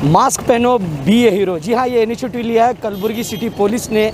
Mask पहनो B ए hero जी हाँ ये इनिशिएटिव लिया है कलबुर्गी सिटी पुलिस ने,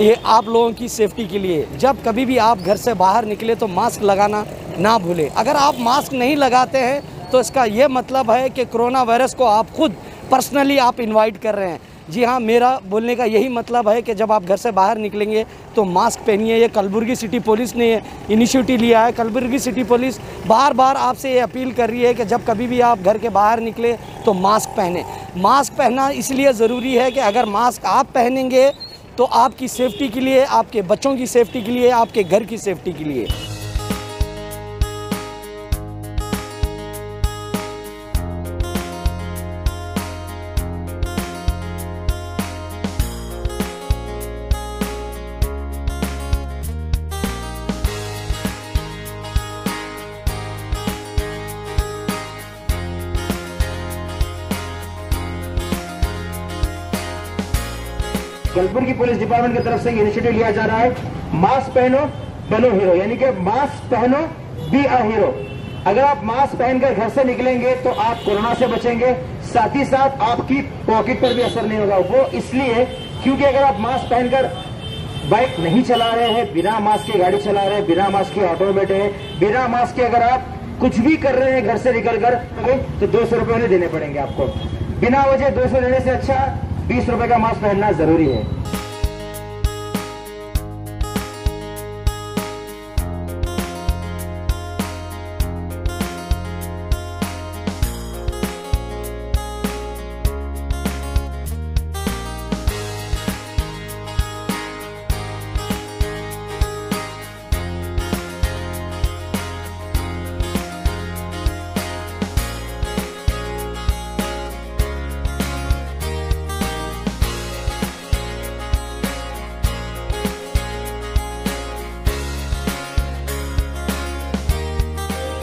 ये आप लोगों की सेफ्टी के लिए। जब कभी भी आप घर से बाहर निकले तो मास्क लगाना ना भूलें। अगर आप मास्क नहीं लगाते हैं तो इसका ये मतलब है कि कोरोना वायरस को आप खुद पर्सनली आप इनवाइट कर रहे हैं। जी हाँ मेरा बोलने का यही मतलब है कि जब आप घर से बाहर निकलेंगे तो मास्क पहनिए। ये कलबुर्गी सिटी पुलिस ने इनिशिएटिव लिया है। कलबुर्गी सिटी पुलिस बार बार आपसे ये अपील कर रही है कि जब कभी भी आप घर के बाहर निकले तो मास्क पहने। मास्क पहनना इसलिए ज़रूरी है कि अगर मास्क आप पहनेंगे तो आपकी सेफ्टी के लिए, आपके बच्चों की सेफ्टी के लिए, आपके घर की सेफ्टी के लिए। कलपुर की पुलिस डिपार्टमेंट की तरफ़ से इनिशिएटिव लिया जा रहा है। मास्क पहनो, बनो हीरो यानी कि मास्क पहनो बी अ हीरो अगर आप मास्क पहनकर घर से निकलेंगे तो आप कोरोना से बचेंगे। साथ ही साथ आपकी पॉकेट पर भी असर नहीं होगा। वो इसलिए क्योंकि अगर आप मास्क पहनकर बाइक नहीं चला रहे हैं, बिना मास्क के गाड़ी चला रहे हैं, बिना मास्क के ऑटो में बैठे हैं, बिना मास्क के अगर आप कुछ भी कर रहे हैं घर से निकलकर तो दो सौ रुपये उन्हें देने पड़ेंगे आपको। बिना वजह दो सौ देने से अच्छा बीस रुपए का मास्क पहनना ज़रूरी है।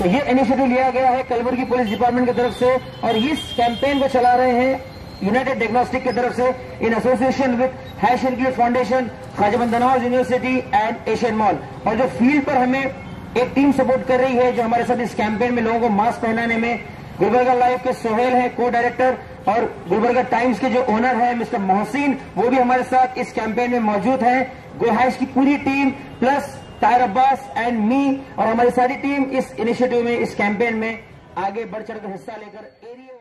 तो ये इनिशिएटिव लिया गया है कलबुर्गी पुलिस डिपार्टमेंट की तरफ़ से और इस कैंपेन को चला रहे हैं यूनाइटेड डायग्नोस्टिक की तरफ़ से। In association with hash include foundation Khajabandanawaz university and Asian mall और जो फ़ील्ड पर हमें एक टीम सपोर्ट कर रही है, जो हमारे साथ इस कैंपेन में लोगों को मास्क पहनाने में गुलबर्गा लाइव के सोहेल हैं को डायरेक्टर और गुलबर्गा टाइम्स के जो ओनर है मिस्टर मोहसिन वो भी हमारे साथ इस कैंपेन में मौजूद हैं। गोहैश की पूरी team plus Tahir Abbas and me और हमारी सारी टीम इस इनिशिएटिव में, इस कैंपेन में आगे बढ़ चढ़कर हिस्सा लेकर एरिया